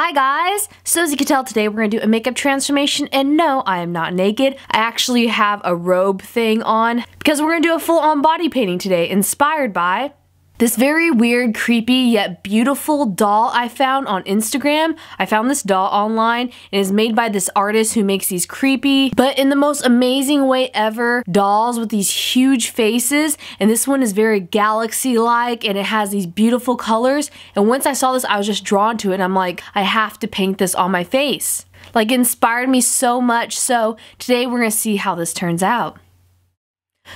Hi guys! So as you can tell today we're to do a makeup transformation and no, I am not naked. I actually have a robe thing on because we're to do a full on body painting today inspired by this very weird, creepy, yet beautiful doll I found on Instagram. I found this doll online and is made by this artist who makes these creepy, but in the most amazing way ever, dolls with these huge faces. And this one is very galaxy-like and it has these beautiful colors. And once I saw this, I was just drawn to it and I'm like, I have to paint this on my face. Like, inspired me so much. So today we're gonna see how this turns out.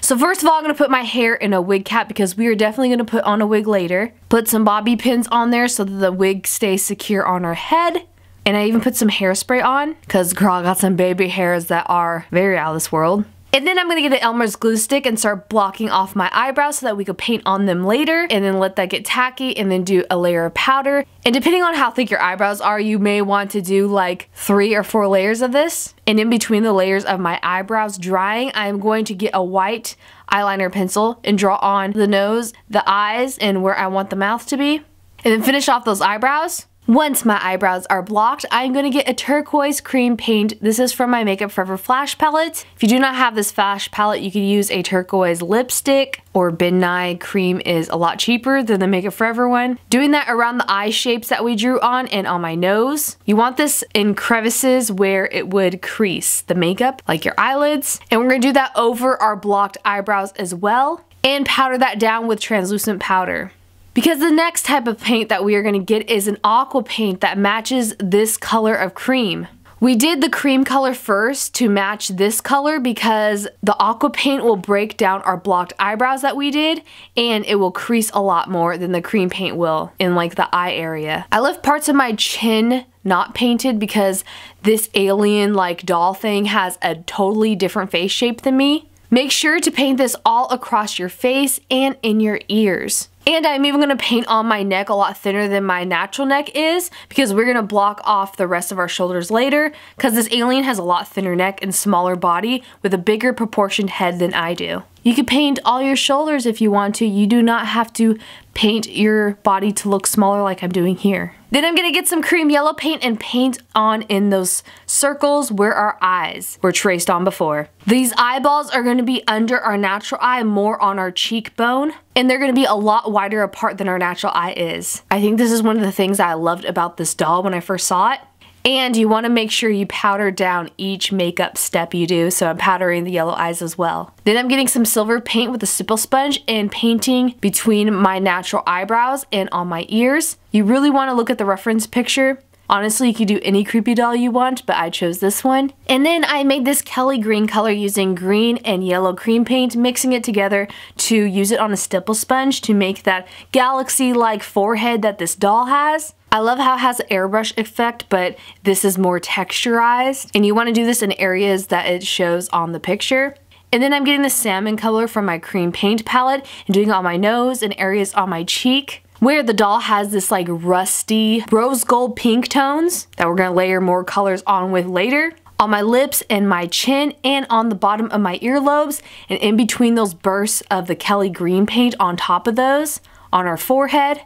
So first of all, I'm going to put my hair in a wig cap because we are definitely going to put on a wig later. Put some bobby pins on there so that the wig stays secure on our head. And I even put some hairspray on because girl, I got some baby hairs that are very out of this world. And then I'm to get an Elmer's glue stick and start blocking off my eyebrows so that we could paint on them later and then let that get tacky and then do a layer of powder. And depending on how thick your eyebrows are, you may want to do like three or four layers of this. And in between the layers of my eyebrows drying, I'm going to get a white eyeliner pencil and draw on the nose, the eyes, and where I want the mouth to be. And then finish off those eyebrows. Once my eyebrows are blocked, I'm going to get a turquoise cream paint. This is from my Makeup Forever Flash palette. If you do not have this Flash palette, you can use a turquoise lipstick or Ben Nye cream is a lot cheaper than the Makeup Forever one. Doing that around the eye shapes that we drew on and on my nose. You want this in crevices where it would crease the makeup, like your eyelids. And we're going to do that over our blocked eyebrows as well and powder that down with translucent powder. Because the next type of paint that we are going to get is an aqua paint that matches this color of cream. We did the cream color first to match this color because the aqua paint will break down our blocked eyebrows that we did and it will crease a lot more than the cream paint will in like the eye area. I left parts of my chin not painted because this alien like doll thing has a totally different face shape than me. Make sure to paint this all across your face and in your ears. And I'm even to paint on my neck a lot thinner than my natural neck is because we're to block off the rest of our shoulders later because this alien has a lot thinner neck and smaller body with a bigger proportioned head than I do. You can paint all your shoulders if you want to. You do not have to paint your body to look smaller like I'm doing here. Then I'm gonna get some cream yellow paint and paint on in those circles where our eyes were traced on before. These eyeballs are gonna be under our natural eye, more on our cheekbone, and they're gonna be a lot wider apart than our natural eye is. I think this is one of the things I loved about this doll when I first saw it. And you want to make sure you powder down each makeup step you do, so I'm powdering the yellow eyes as well. Then I'm getting some silver paint with a stipple sponge and painting between my natural eyebrows and on my ears. You really want to look at the reference picture. Honestly, you could do any creepy doll you want, but I chose this one. And then I made this Kelly green color using green and yellow cream paint, mixing it together to use it on a stipple sponge to make that galaxy-like forehead that this doll has. I love how it has airbrush effect, but this is more texturized. And you want to do this in areas that it shows on the picture. And then I'm getting the salmon color from my cream paint palette and doing it on my nose and areas on my cheek where the doll has this like rusty rose gold pink tones that we're gonna layer more colors on with later on my lips and my chin and on the bottom of my earlobes and in between those bursts of the Kelly green paint on top of those on our forehead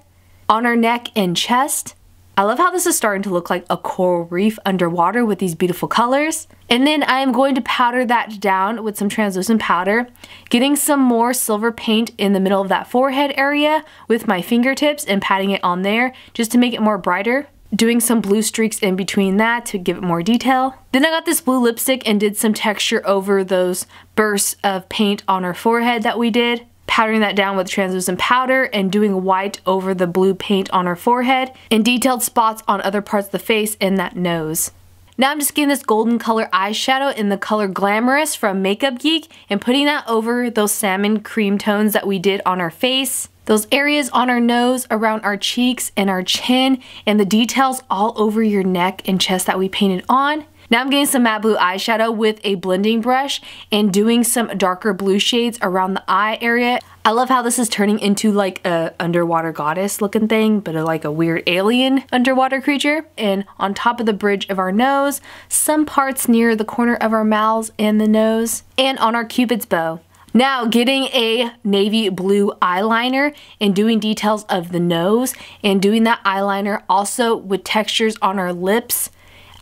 on our neck and chest. I love how this is starting to look like a coral reef underwater with these beautiful colors. And then I am going to powder that down with some translucent powder, getting some more silver paint in the middle of that forehead area with my fingertips and patting it on there just to make it more brighter. Doing some blue streaks in between that to give it more detail. Then I got this blue lipstick and did some texture over those bursts of paint on her forehead that we did powdering that down with translucent powder and doing white over the blue paint on her forehead and detailed spots on other parts of the face and that nose. Now I'm just getting this golden color eyeshadow in the color Glamorous from Makeup Geek and putting that over those salmon cream tones that we did on our face. Those areas on our nose, around our cheeks and our chin, and the details all over your neck and chest that we painted on. Now I'm getting some matte blue eyeshadow with a blending brush and doing some darker blue shades around the eye area. I love how this is turning into like a underwater goddess looking thing, but like a weird alien underwater creature. And on top of the bridge of our nose, some parts near the corner of our mouths and the nose, and on our cupid's bow. Now, getting a navy blue eyeliner and doing details of the nose and doing that eyeliner also with textures on our lips.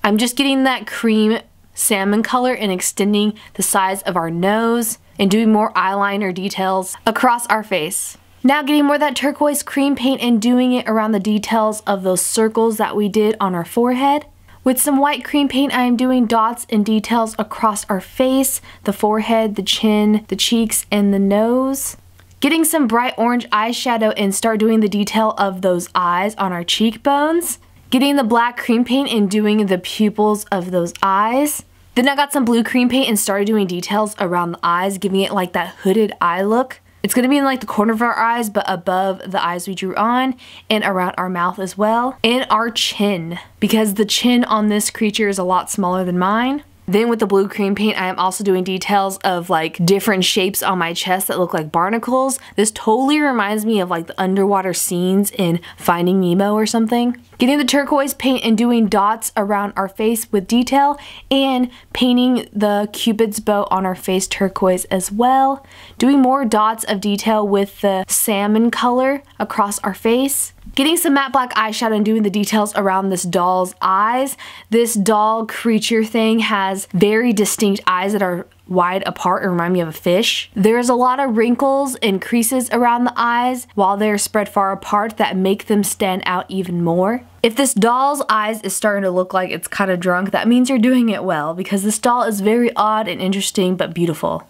I'm just getting that cream salmon color and extending the size of our nose and doing more eyeliner details across our face. Now getting more that turquoise cream paint and doing it around the details of those circles that we did on our forehead. With some white cream paint, I am doing dots and details across our face, the forehead, the chin, the cheeks, and the nose. Getting some bright orange eyeshadow and start doing the detail of those eyes on our cheekbones. Getting the black cream paint and doing the pupils of those eyes. Then I got some blue cream paint and started doing details around the eyes, giving it like that hooded eye look. It's to be in like the corner of our eyes, but above the eyes we drew on and around our mouth as well. And our chin, because the chin on this creature is a lot smaller than mine. Then with the blue cream paint, I am also doing details of like different shapes on my chest that look like barnacles. This totally reminds me of like the underwater scenes in Finding Nemo or something. Getting the turquoise paint and doing dots around our face with detail and painting the cupid's bow on our face turquoise as well. Doing more dots of detail with the salmon color across our face. Getting some matte black eyeshadow and doing the details around this doll's eyes. This doll creature thing has very distinct eyes that are wide apart and remind me of a fish. There's a lot of wrinkles and creases around the eyes while they're spread far apart that make them stand out even more. If this doll's eyes is starting to look like it's kind of drunk, that means you're doing it well because this doll is very odd and interesting but beautiful.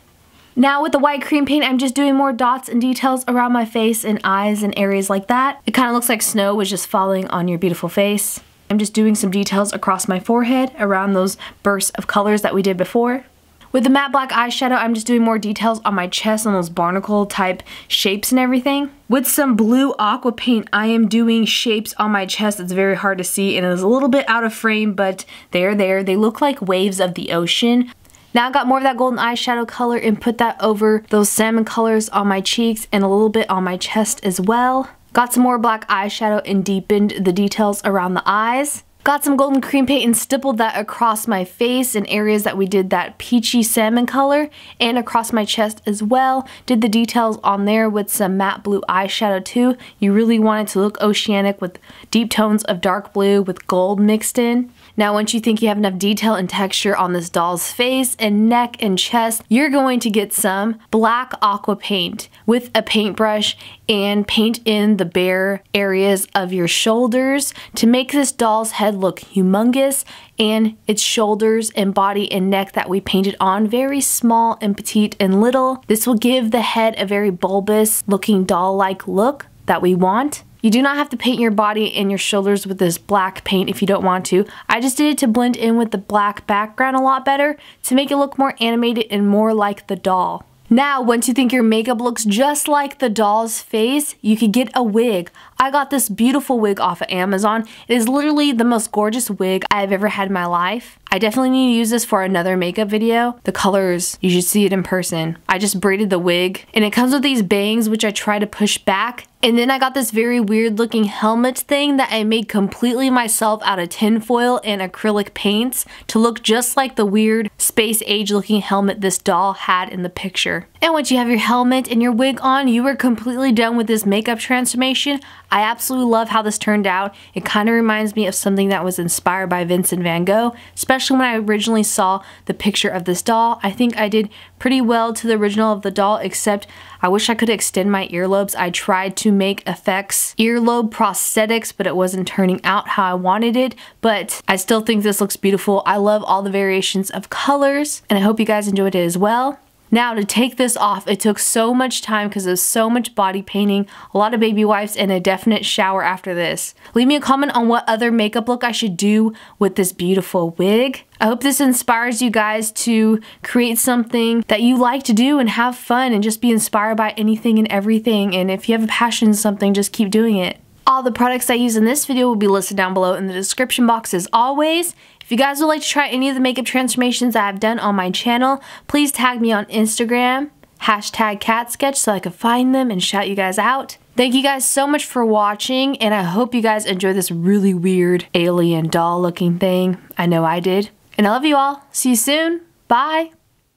Now with the white cream paint, I'm just doing more dots and details around my face and eyes and areas like that. It kind of looks like snow was just falling on your beautiful face. I'm just doing some details across my forehead around those bursts of colors that we did before. With the matte black eyeshadow, I'm just doing more details on my chest on those barnacle type shapes and everything. With some blue aqua paint, I am doing shapes on my chest It's very hard to see and it's a little bit out of frame, but they're there. They look like waves of the ocean. Now I got more of that golden eyeshadow color and put that over those salmon colors on my cheeks and a little bit on my chest as well. Got some more black eyeshadow and deepened the details around the eyes. Got some golden cream paint and stippled that across my face in areas that we did that peachy salmon color and across my chest as well. Did the details on there with some matte blue eyeshadow too. You really want it to look oceanic with deep tones of dark blue with gold mixed in. Now once you think you have enough detail and texture on this doll's face and neck and chest, you're going to get some black aqua paint with a paintbrush and paint in the bare areas of your shoulders to make this doll's head look humongous and its shoulders and body and neck that we painted on very small and petite and little. This will give the head a very bulbous looking doll-like look that we want. You do not have to paint your body and your shoulders with this black paint if you don't want to. I just did it to blend in with the black background a lot better to make it look more animated and more like the doll. Now, once you think your makeup looks just like the doll's face, you could get a wig. I got this beautiful wig off of Amazon. It is literally the most gorgeous wig I've ever had in my life. I definitely need to use this for another makeup video. The colors, you should see it in person. I just braided the wig and it comes with these bangs which I try to push back and then I got this very weird looking helmet thing that I made completely myself out of tinfoil and acrylic paints to look just like the weird space age looking helmet this doll had in the picture. And once you have your helmet and your wig on, you are completely done with this makeup transformation. I absolutely love how this turned out. It kind of reminds me of something that was inspired by Vincent van Gogh, especially when I originally saw the picture of this doll. I think I did pretty well to the original of the doll, except I wish I could extend my earlobes. I tried to make effects earlobe prosthetics, but it wasn't turning out how I wanted it, but I still think this looks beautiful. I love all the variations of colors, and I hope you guys enjoyed it as well. Now to take this off, it took so much time because there's so much body painting, a lot of baby wipes, and a definite shower after this. Leave me a comment on what other makeup look I should do with this beautiful wig. I hope this inspires you guys to create something that you like to do and have fun and just be inspired by anything and everything. And if you have a passion in something, just keep doing it. All the products I use in this video will be listed down below in the description box as always. If you guys would like to try any of the makeup transformations I've done on my channel, please tag me on Instagram, hashtag katsketch so I can find them and shout you guys out. Thank you guys so much for watching and I hope you guys enjoy this really weird alien doll looking thing. I know I did. And I love you all. See you soon. Bye.